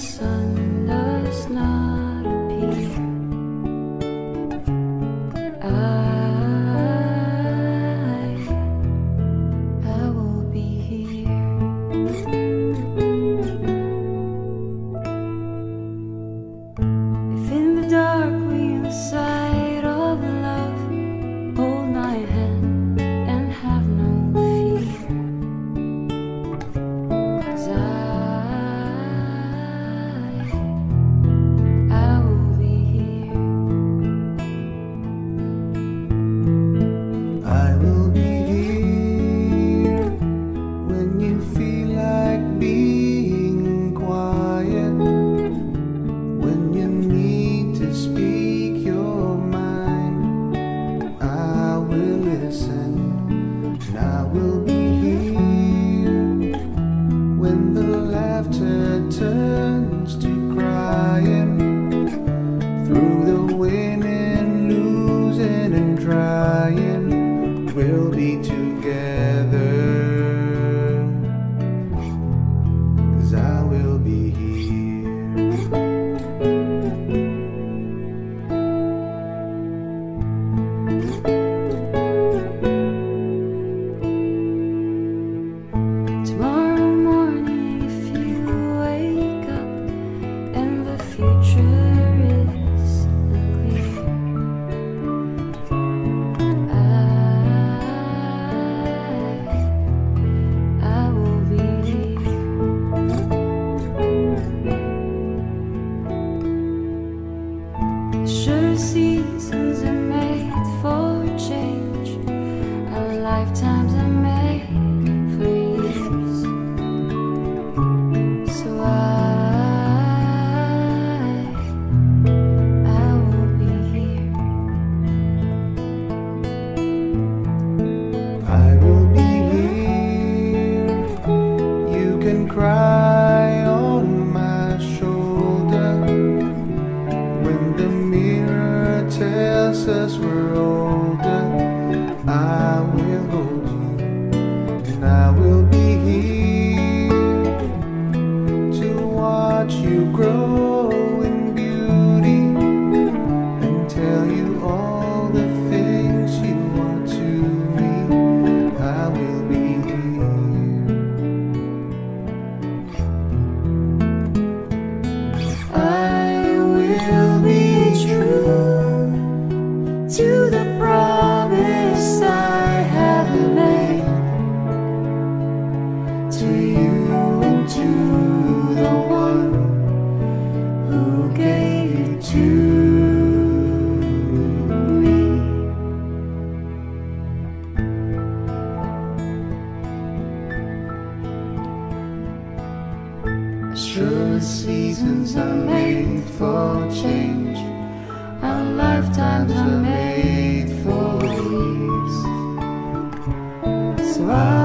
so listen, and I will be here when the laughter turns to crying through the winning, losing, and trying. We'll be together. lifetime watch you grow. true seasons are made for change. and lifetimes are made for years. So I